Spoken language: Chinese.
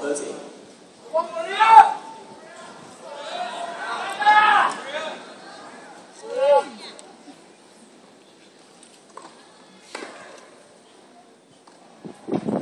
五、六、七、八、九、十。